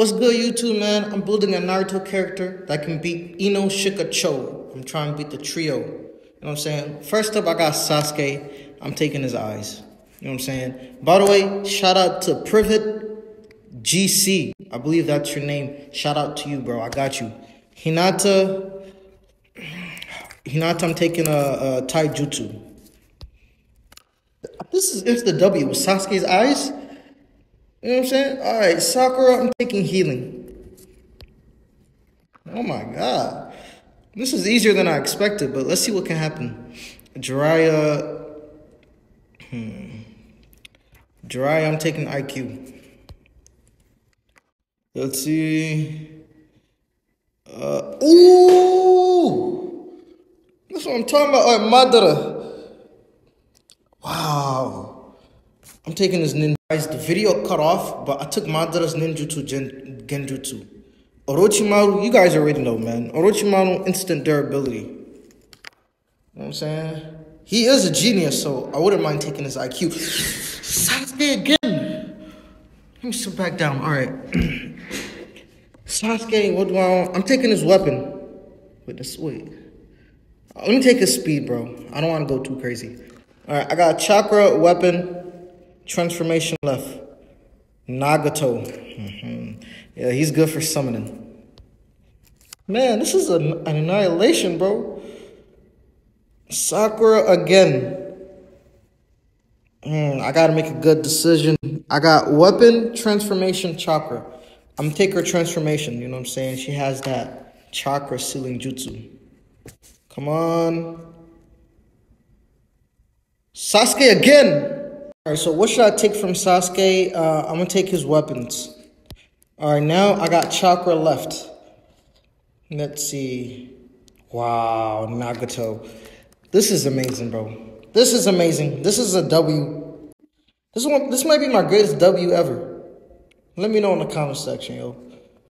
What's good, YouTube, man? I'm building a Naruto character that can beat Ino Shikacho. I'm trying to beat the trio. You know what I'm saying? First up, I got Sasuke. I'm taking his eyes. You know what I'm saying? By the way, shout out to Privet GC. I believe that's your name. Shout out to you, bro. I got you. Hinata. Hinata, I'm taking a, a Taijutsu. This is it's the W with Sasuke's eyes. You know what I'm saying? All right, Sakura, I'm taking healing. Oh my god. This is easier than I expected, but let's see what can happen. Jiraiya. Hmm. Jiraiya, I'm taking IQ. Let's see. Uh, ooh! That's what I'm talking about. Right, Madara. Wow. I'm taking this ninja. The video cut off, but I took Madara's ninjutsu gen, genjutsu. Orochimaru, you guys already know, man. Orochimaru, instant durability. You know what I'm saying? He is a genius, so I wouldn't mind taking his IQ. Sasuke again. Let me sit back down. All right. Sasuke, what do I want? I'm taking his weapon. Wait, this, wait. Let me take his speed, bro. I don't want to go too crazy. All right, I got a chakra, weapon, transformation left. Nagato. Mm-hmm. Yeah, he's good for summoning. Man, this is an, an annihilation, bro. Sakura again. Mm, I gotta make a good decision. I got weapon, transformation, chakra. I'm take her transformation, you know what I'm saying? She has that chakra sealing jutsu. Come on. Sasuke again. All right, so what should I take from Sasuke? Uh, I'm gonna take his weapons. All right, now I got chakra left. Let's see. Wow, Nagato. This is amazing, bro. This is amazing. This is a W. This one, this might be my greatest W ever. Let me know in the comment section, yo.